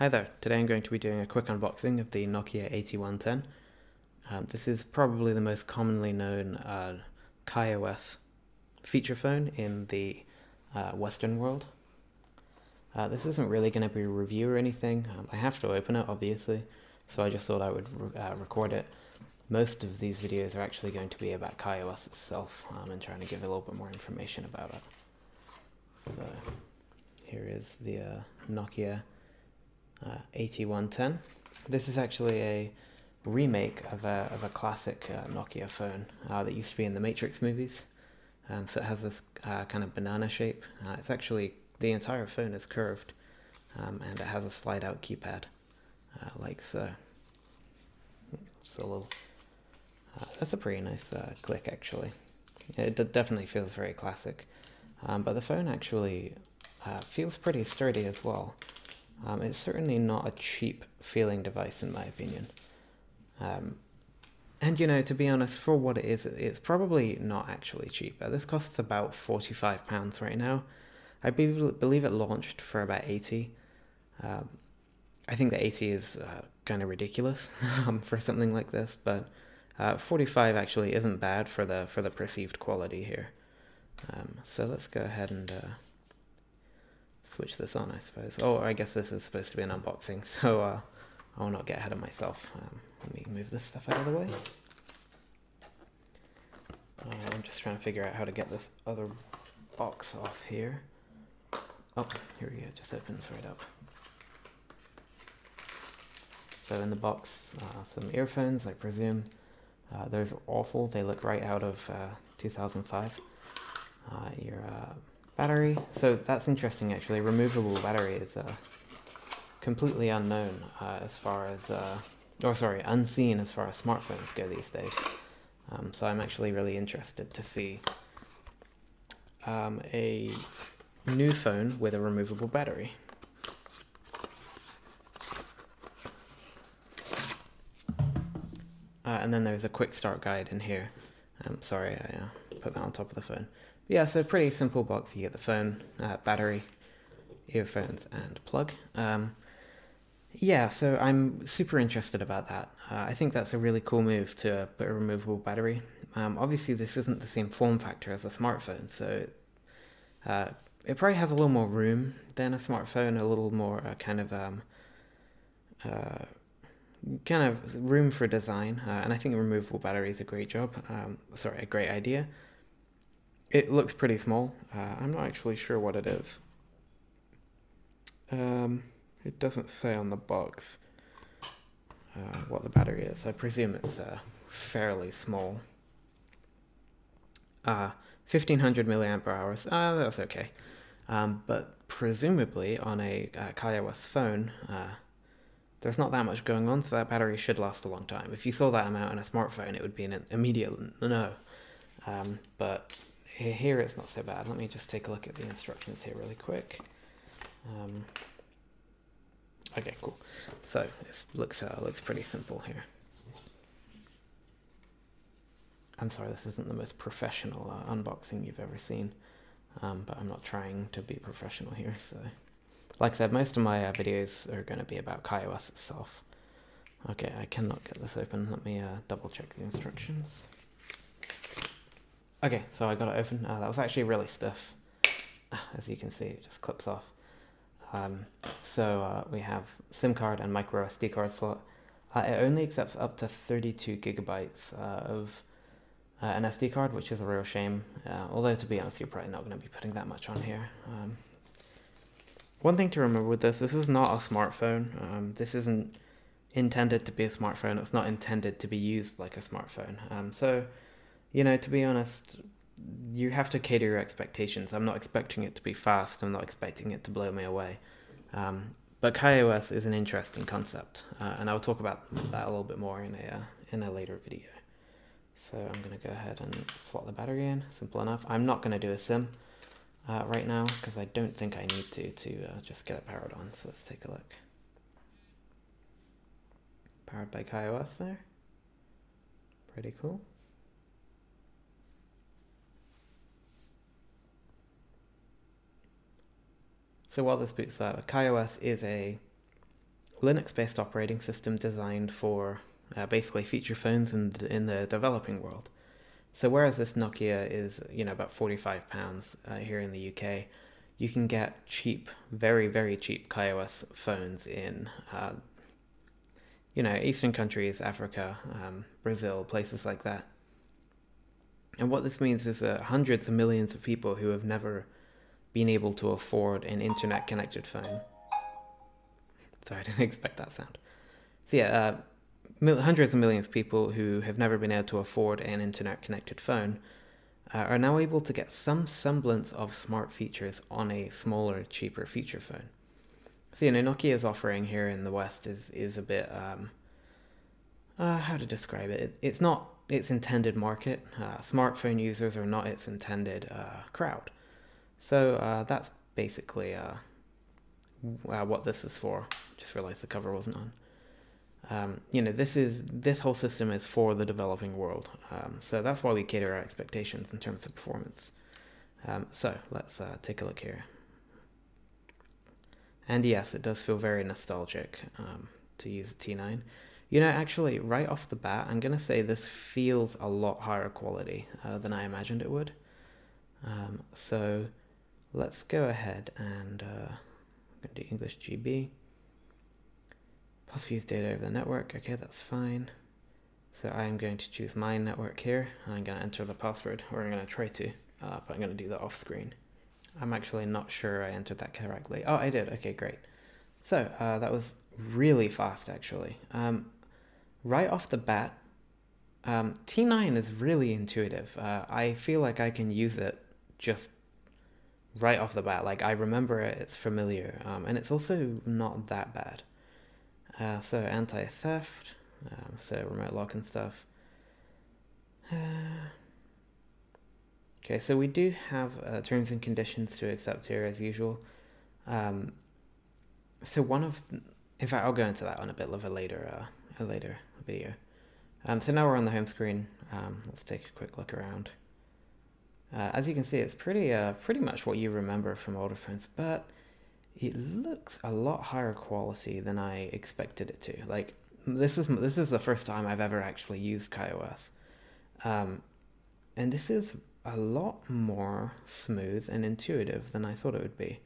Hi there, today I'm going to be doing a quick unboxing of the Nokia 8110. Um, this is probably the most commonly known uh, KaiOS feature phone in the uh, Western world. Uh, this isn't really going to be a review or anything, um, I have to open it obviously, so I just thought I would re uh, record it. Most of these videos are actually going to be about KaiOS itself um, and trying to give a little bit more information about it. So here is the uh, Nokia uh, 8110. This is actually a remake of a, of a classic uh, Nokia phone uh, that used to be in the Matrix movies. Um, so it has this uh, kind of banana shape. Uh, it's actually, the entire phone is curved um, and it has a slide out keypad like so. It's a little, that's a pretty nice click actually. It definitely feels very classic. Um, but the phone actually feels pretty sturdy as well. Um, it's certainly not a cheap feeling device in my opinion. Um, and you know, to be honest, for what it is, it's probably not actually cheap. this costs about £45 right now. I be believe it launched for about 80 um, I think the 80 is uh, kind of ridiculous um, for something like this, but uh, 45 actually isn't bad for the for the perceived quality here. Um, so let's go ahead and uh, switch this on, I suppose. Oh, I guess this is supposed to be an unboxing, so uh, I'll not get ahead of myself. Um, let me move this stuff out of the way. Uh, I'm just trying to figure out how to get this other box off here. Oh, here we go, it just opens right up. So in the box, uh, some earphones, I presume. Uh, those are awful, they look right out of uh, 2005. Uh, your uh, Battery, so that's interesting actually. Removable battery is uh, completely unknown uh, as far as, uh, or sorry, unseen as far as smartphones go these days. Um, so I'm actually really interested to see um, a new phone with a removable battery. Uh, and then there's a quick start guide in here. I'm um, sorry, I uh, put that on top of the phone yeah, so pretty simple box. You get the phone, uh, battery, earphones, and plug. Um, yeah, so I'm super interested about that. Uh, I think that's a really cool move to put a removable battery. Um, obviously, this isn't the same form factor as a smartphone, so uh, it probably has a little more room than a smartphone, a little more uh, kind of um, uh, kind of room for design. Uh, and I think a removable battery is a great job. Um, sorry, a great idea. It looks pretty small. Uh, I'm not actually sure what it is. Um, it doesn't say on the box uh, what the battery is. I presume it's uh, fairly small. Uh, 1500 milliamp hours. Uh, that's okay. Um, but presumably on a uh, phone, uh, there's not that much going on, so that battery should last a long time. If you saw that amount on a smartphone, it would be an immediate no. Um, but here it's not so bad. Let me just take a look at the instructions here really quick. Um, okay, cool. So this looks uh, looks pretty simple here. I'm sorry, this isn't the most professional uh, unboxing you've ever seen, um, but I'm not trying to be professional here. So, like I said, most of my uh, videos are going to be about KaiOS itself. Okay, I cannot get this open. Let me uh, double check the instructions. Okay, so I got it open. Uh, that was actually really stiff. As you can see, it just clips off. Um, so uh, we have SIM card and micro SD card slot. Uh, it only accepts up to 32 gigabytes uh, of uh, an SD card, which is a real shame. Uh, although to be honest, you're probably not going to be putting that much on here. Um, one thing to remember with this, this is not a smartphone. Um, this isn't intended to be a smartphone. It's not intended to be used like a smartphone. Um, so you know, to be honest, you have to cater your expectations. I'm not expecting it to be fast. I'm not expecting it to blow me away. Um, but KaiOS is an interesting concept, uh, and I'll talk about that a little bit more in a uh, in a later video. So I'm going to go ahead and slot the battery in. Simple enough. I'm not going to do a sim uh, right now because I don't think I need to to uh, just get it powered on. So let's take a look. Powered by KaiOS there. Pretty cool. So while this boots up, KaiOS is a Linux-based operating system designed for uh, basically feature phones in in the developing world. So whereas this Nokia is you know about forty five pounds uh, here in the UK, you can get cheap, very very cheap KaiOS phones in uh, you know Eastern countries, Africa, um, Brazil, places like that. And what this means is that hundreds of millions of people who have never been able to afford an internet connected phone. Sorry, I didn't expect that sound. So yeah, uh, hundreds of millions of people who have never been able to afford an internet connected phone uh, are now able to get some semblance of smart features on a smaller, cheaper feature phone. So you know, Nokia's offering here in the West is is a bit um, uh, how to describe it? it? It's not its intended market. Uh, smartphone users are not its intended uh, crowd. So uh, that's basically uh, uh, what this is for. Just realized the cover wasn't on. Um, you know, this is this whole system is for the developing world. Um, so that's why we cater our expectations in terms of performance. Um, so let's uh, take a look here. And yes, it does feel very nostalgic um, to use a T9. You know, actually, right off the bat, I'm going to say this feels a lot higher quality uh, than I imagined it would. Um, so let's go ahead and uh, do English GB. Plus views data over the network. Okay, that's fine. So I'm going to choose my network here. I'm going to enter the password, or I'm going to try to, uh, but I'm going to do that off screen. I'm actually not sure I entered that correctly. Oh, I did. Okay, great. So uh, that was really fast, actually. Um, right off the bat, um, T9 is really intuitive. Uh, I feel like I can use it just right off the bat. Like I remember it, it's familiar, um, and it's also not that bad. Uh, so anti-theft, um, so remote lock and stuff. Uh, okay, so we do have uh, terms and conditions to accept here as usual. Um, so one of, in fact, I'll go into that on a bit of a later, uh, a later video. Um, so now we're on the home screen. Um, let's take a quick look around. Uh, as you can see, it's pretty, uh, pretty much what you remember from older phones, but it looks a lot higher quality than I expected it to. Like this is this is the first time I've ever actually used KaiOS, um, and this is a lot more smooth and intuitive than I thought it would be.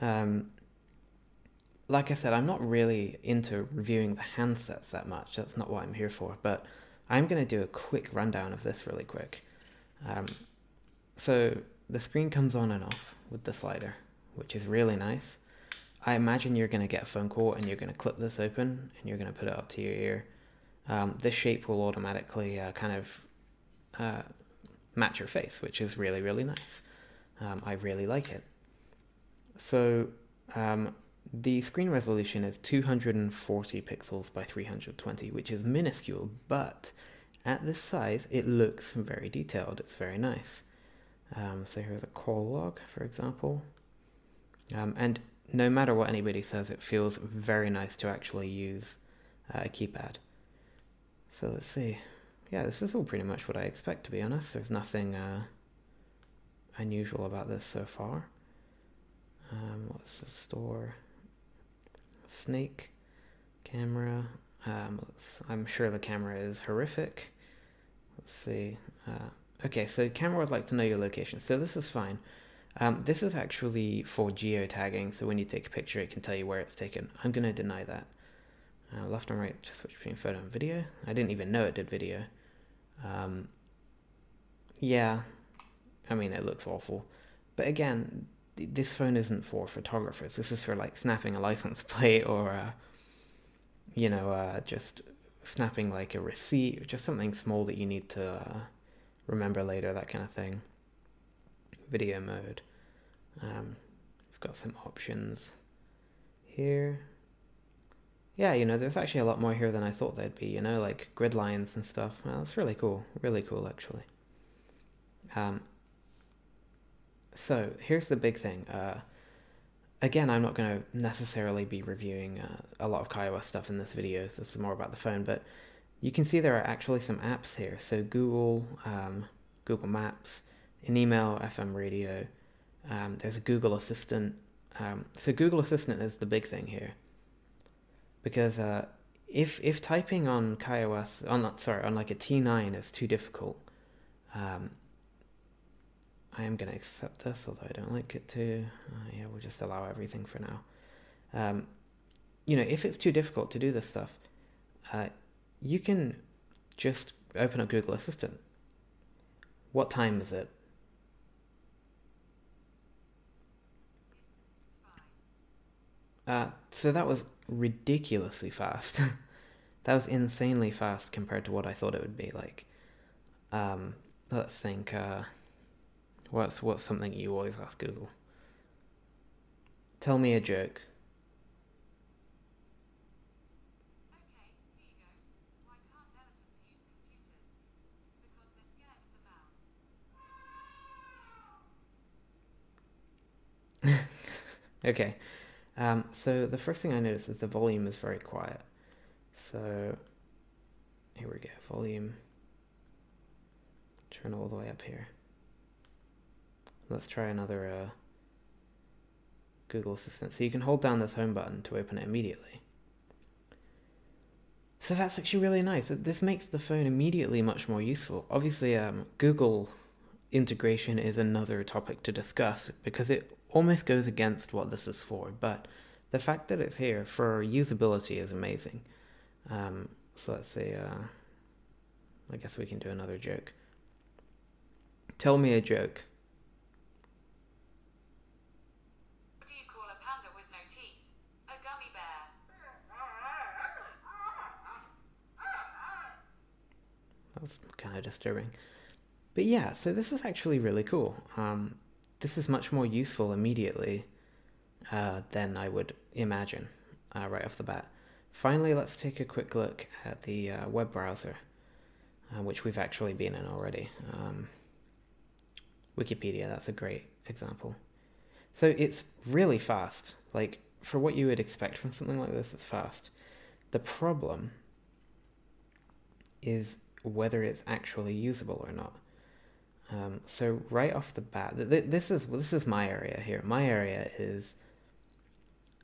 Um, like I said, I'm not really into reviewing the handsets that much. That's not what I'm here for. But I'm going to do a quick rundown of this really quick. Um, so the screen comes on and off with the slider, which is really nice. I imagine you're going to get a phone call and you're going to clip this open and you're going to put it up to your ear. Um, this shape will automatically uh, kind of uh, match your face, which is really, really nice. Um, I really like it. So um, the screen resolution is 240 pixels by 320, which is minuscule, but at this size, it looks very detailed. It's very nice. Um, so here's a call log, for example. Um, and no matter what anybody says, it feels very nice to actually use uh, a keypad. So let's see. Yeah, this is all pretty much what I expect, to be honest. There's nothing uh, unusual about this so far. Um, what's the store? Snake camera. Um, I'm sure the camera is horrific. Let's see. Uh, Okay, so camera would like to know your location. So this is fine. Um, this is actually for geotagging, so when you take a picture, it can tell you where it's taken. I'm going to deny that. Uh, left and right, switch between photo and video. I didn't even know it did video. Um, yeah, I mean, it looks awful. But again, th this phone isn't for photographers. This is for like snapping a license plate or, uh, you know, uh, just snapping like a receipt, just something small that you need to uh, remember later, that kind of thing. Video mode. Um, we've got some options here. Yeah, you know, there's actually a lot more here than I thought there'd be, you know, like grid lines and stuff. Well, that's really cool. Really cool, actually. Um, so here's the big thing. Uh, again, I'm not going to necessarily be reviewing uh, a lot of KaiOS stuff in this video. This is more about the phone, but you can see there are actually some apps here. So Google, um, Google Maps, an email, FM radio. Um, there's a Google Assistant. Um, so Google Assistant is the big thing here. because uh, if if typing on KaiOS on sorry on like a T9 is too difficult, um, I am gonna accept this, although I don't like it to. Uh, yeah, we'll just allow everything for now. Um, you know, if it's too difficult to do this stuff, uh, you can just open up Google Assistant. What time is it? Uh, so that was ridiculously fast. that was insanely fast compared to what I thought it would be. Like, um, let's think. Uh, what's what's something you always ask Google? Tell me a joke. okay. Um, so the first thing I notice is the volume is very quiet. So here we go, volume. Turn all the way up here. Let's try another uh, Google Assistant. So you can hold down this home button to open it immediately. So that's actually really nice. This makes the phone immediately much more useful. Obviously, um, Google integration is another topic to discuss because it almost goes against what this is for, but the fact that it's here for usability is amazing. Um, so let's see, uh, I guess we can do another joke. Tell me a joke. What do you call a panda with no teeth? A gummy bear. That's kind of disturbing. But yeah, so this is actually really cool. Um, this is much more useful immediately uh, than I would imagine uh, right off the bat. Finally, let's take a quick look at the uh, web browser, uh, which we've actually been in already. Um, Wikipedia, that's a great example. So it's really fast. Like, for what you would expect from something like this, it's fast. The problem is whether it's actually usable or not. Um, so right off the bat, th- this is this is my area here. My area is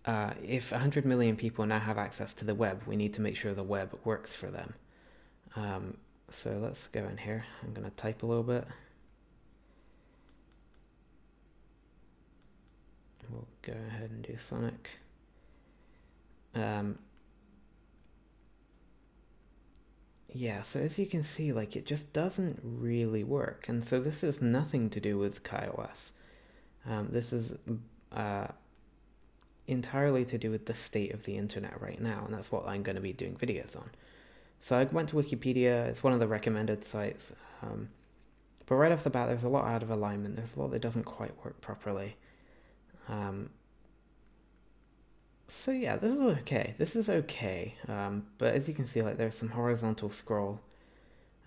uh, if 100 million people now have access to the web, we need to make sure the web works for them. Um, so let's go in here. I'm going to type a little bit. We'll go ahead and do Sonic. Um, yeah, so as you can see, like it just doesn't really work. And so this is nothing to do with KaiOS. Um, this is uh, entirely to do with the state of the internet right now, and that's what I'm going to be doing videos on. So I went to Wikipedia, it's one of the recommended sites. Um, but right off the bat, there's a lot out of alignment. There's a lot that doesn't quite work properly. Um, so yeah, this is okay. This is okay. Um, but as you can see, like there's some horizontal scroll,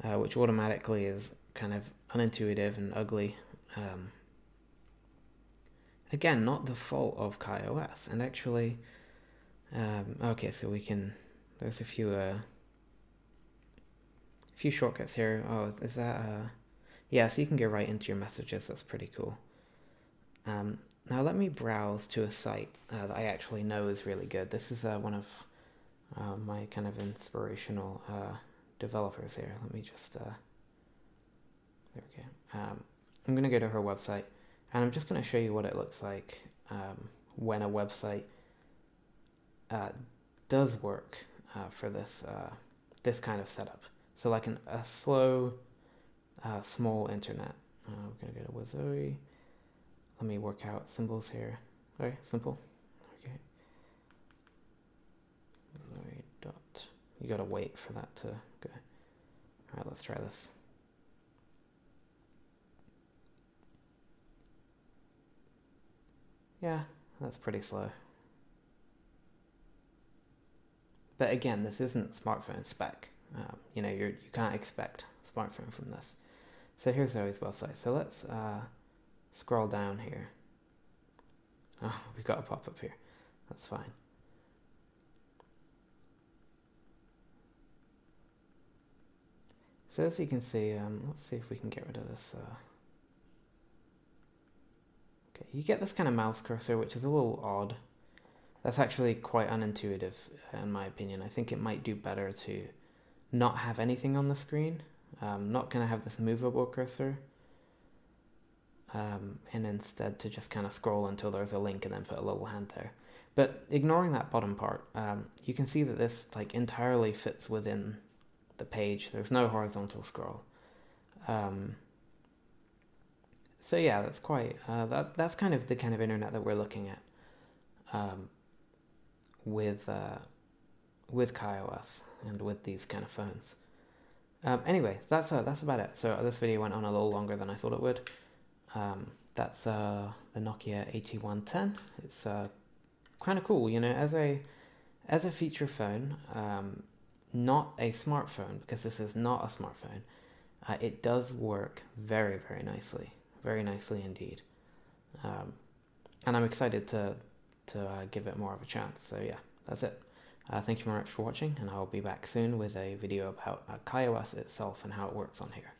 uh, which automatically is kind of unintuitive and ugly. Um, again, not the fault of KaiOS. And actually, um, okay, so we can, there's a few, uh, few shortcuts here. Oh, is that, uh, yeah, so you can get right into your messages. That's pretty cool. Um, now let me browse to a site uh, that I actually know is really good. This is uh, one of uh, my kind of inspirational uh, developers here. Let me just, uh, there we go. Um, I'm going to go to her website and I'm just going to show you what it looks like um, when a website uh, does work for this, this kind of setup. So like an, a slow, small internet. we're going to go to Wazoe. Let me work out symbols here. All right, simple. Okay. Sorry, dot. You gotta wait for that to go. Alright, let's try this. Yeah, that's pretty slow. But again, this isn't smartphone spec. Um, you know, you're, you can't expect smartphone from this. So here's Zoe's website. So let's uh, Scroll down here. Oh, we got a pop-up here. That's fine. So as you can see, um, let's see if we can get rid of this. Uh... Okay, you get this kind of mouse cursor, which is a little odd. that's actually quite unintuitive in my opinion. I think it might do better to not have anything on the screen. Um, not going to have this movable cursor. Um, and instead to just kind of scroll until there's a link and then put a little hand there. But ignoring that bottom part, um, you can see that this like entirely fits within the page. There's no horizontal scroll. Um, so yeah, that's quite uh, that that's kind of the kind of internet that we're looking at um, with uh, with KaiOS and with these kind of phones. Um, anyway, that's uh, that's about it. So this video went on a little longer than I thought it would. Um, that's uh, the Nokia 8110. It's uh, kind of cool, you know, as a as a feature phone, um, not a smartphone because this is not a smartphone. Uh, it does work very very nicely, very nicely indeed, um, and I'm excited to to uh, give it more of a chance. So yeah, that's it. Uh, thank you very much for watching, and I'll be back soon with a video about uh, KaiOS itself and how it works on here.